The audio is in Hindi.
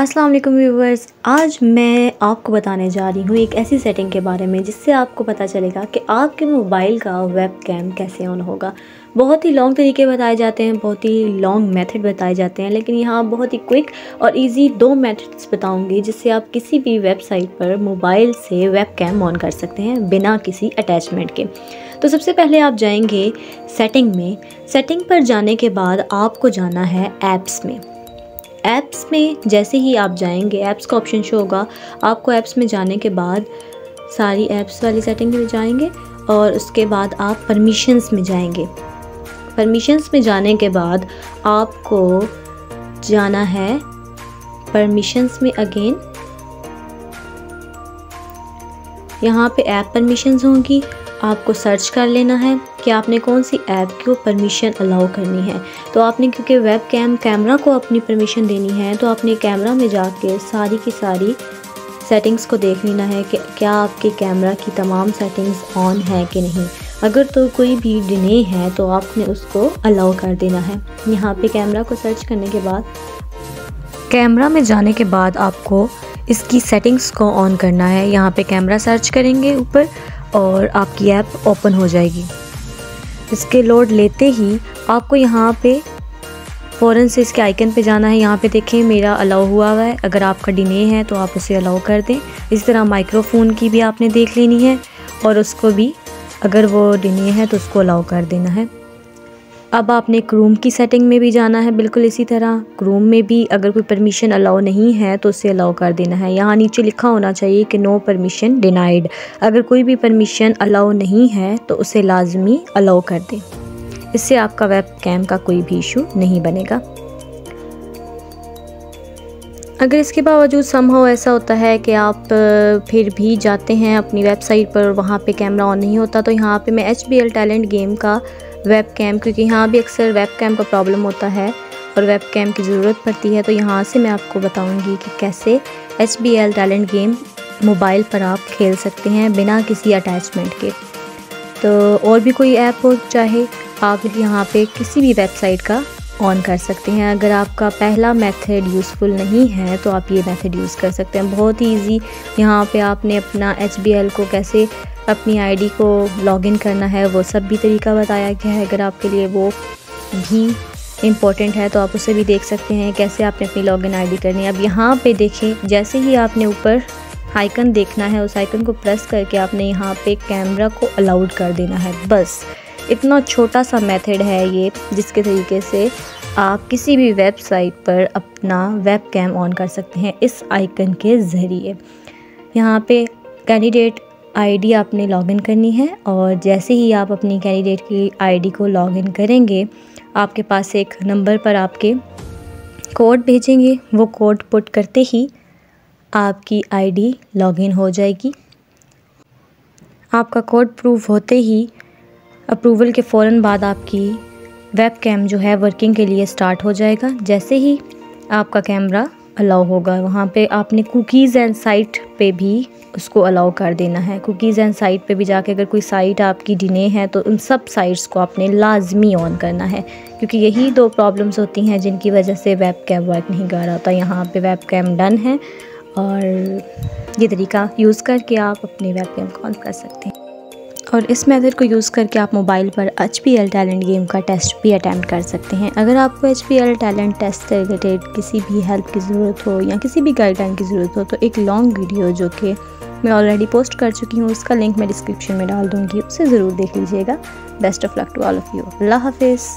अस्सलाम वालेकुम व्यूवर्स, आज मैं आपको बताने जा रही हूँ एक ऐसी सेटिंग के बारे में जिससे आपको पता चलेगा कि आपके मोबाइल का वेब कैम कैसे ऑन होगा। बहुत ही लॉन्ग तरीके बताए जाते हैं, बहुत ही लॉन्ग मेथड बताए जाते हैं, लेकिन यहाँ बहुत ही क्विक और इजी दो मेथड्स बताऊँगी जिससे आप किसी भी वेबसाइट पर मोबाइल से वेब कैम ऑन कर सकते हैं बिना किसी अटैचमेंट के। तो सबसे पहले आप जाएँगे सेटिंग में। सेटिंग पर जाने के बाद आपको जाना है ऐप्स में। ऐप्स में जैसे ही आप जाएँगे ऐप्स का ऑप्शन शो होगा। आपको ऐप्स में जाने के बाद सारी ऐप्स वाली सेटिंग में जाएँगे और उसके बाद आप परमिशंस में जाएँगे। परमिशंस में जाने के बाद आपको जाना है परमिशंस में अगेन यहाँ पे ऐप परमिशंस होंगी, आपको सर्च कर लेना है। कि आपने कौन सी ऐप को परमिशन अलाउ करनी है? तो आपने क्योंकि वेब कैम कैमरा को अपनी परमिशन देनी है तो आपने कैमरा में जाके सारी की सारी सेटिंग्स को देख लेना है कि क्या आपके कैमरा की तमाम सेटिंग्स ऑन है कि नहीं। अगर तो कोई भी डिले है तो आपने उसको अलाउ कर देना है। यहाँ पे कैमरा को सर्च करने के बाद कैमरा में जाने के बाद आपको इसकी सेटिंग्स को ऑन करना है। यहाँ पे कैमरा सर्च करेंगे ऊपर और आपकी ऐप ओपन हो जाएगी। इसके लोड लेते ही आपको यहाँ पे फ़ौरन से इसके आइकन पे जाना है। यहाँ पे देखें, मेरा अलाउ हुआ हुआ है। अगर आपका डिने है तो आप उसे अलाउ कर दें। इस तरह माइक्रोफोन की भी आपने देख लेनी है और उसको भी, अगर वो डिने है तो उसको अलाउ कर देना है। अब आपने क्रूम की सेटिंग में भी जाना है, बिल्कुल इसी तरह। क्रूम में भी अगर कोई परमिशन अलाउ नहीं है तो उसे अलाउ कर देना है। यहाँ नीचे लिखा होना चाहिए कि नो परमिशन डिनाइड अगर कोई भी परमिशन अलाउ नहीं है तो उसे लाजमी अलाउ कर दें। इससे आपका वेब कैम का कोई भी इशू नहीं बनेगा। अगर इसके बावजूद समहाउ ऐसा होता है कि आप फिर भी जाते हैं अपनी वेबसाइट पर वहाँ पे कैमरा ऑन नहीं होता तो यहाँ पे मैं एल टैलेंट गेम का वेब कैम क्योंकि यहाँ भी अक्सर वेब कैम का प्रॉब्लम होता है और वेब कैम की ज़रूरत पड़ती है तो यहाँ से मैं आपको बताऊँगी कि कैसे H B L talent game mobile पर आप खेल सकते हैं बिना किसी अटैचमेंट के। तो और भी कोई ऐप हो, चाहे आप यहाँ पे किसी भी वेबसाइट का ऑन कर सकते हैं। अगर आपका पहला मेथड यूज़फुल नहीं है तो आप ये मेथड यूज़ कर सकते हैं। बहुत ही ईजी यहाँ पे आपने अपना HBL को कैसे, अपनी आईडी को लॉगिन करना है, वो सब भी तरीका बताया गया है। अगर आपके लिए वो भी इम्पोर्टेंट है तो आप उसे भी देख सकते हैं, कैसे आपने अपनी लॉगिन आईडी करनी है। अब यहाँ पे देखें जैसे ही आपने ऊपर आइकन देखना है, उस आइकन को प्रेस करके आपने यहाँ पे कैमरा को अलाउड कर देना है। बस। इतना छोटा सा मेथड है ये, जिसके तरीके से आप किसी भी वेबसाइट पर अपना वेब कैम ऑन कर सकते हैं इस आइकन के ज़रिए। यहाँ पे कैंडिडेट आईडी आपने लॉगिन करनी है और जैसे ही आप अपनी कैंडिडेट की आईडी को लॉगिन करेंगे, आपके पास एक नंबर पर आपके कोड भेजेंगे। वो कोड पुट करते ही आपकी आईडी लॉगिन हो जाएगी। आपका कोड प्रूव होते ही अप्रूवल के फ़ौर बाद आपकी वेब कैम जो है वर्किंग के लिए स्टार्ट हो जाएगा। जैसे ही आपका कैमरा अलाउ होगा, वहाँ पे आपने कुकीज़ एंड साइट पे भी उसको अलाउ कर देना है। कुकीज़ एंड साइट पे भी जाके अगर कोई साइट आपकी डिले है तो उन सब साइट्स को आपने लाजमी ऑन करना है। क्योंकि यही दो प्रॉब्लम्स होती हैं जिनकी वजह से वेब कैम वर्क नहीं कर रहा होता। यहाँ पे वेब कैम डन है और ये तरीका यूज़ करके आप अपने वेब कैम को ऑन कर सकते हैं। और इस मेथड को यूज़ करके आप मोबाइल पर H P L talent game का टेस्ट भी अटैम्प्ट कर सकते हैं। अगर आपको H P L talent test से रिलेटेड किसी भी हेल्प की ज़रूरत हो या किसी भी गाइडलाइन की ज़रूरत हो तो एक लॉन्ग वीडियो जो कि मैं ऑलरेडी पोस्ट कर चुकी हूँ, उसका लिंक मैं डिस्क्रिप्शन में डाल दूँगी, उसे ज़रूर देख लीजिएगा। Best of luck to all of you अल्लाह हाफिज़।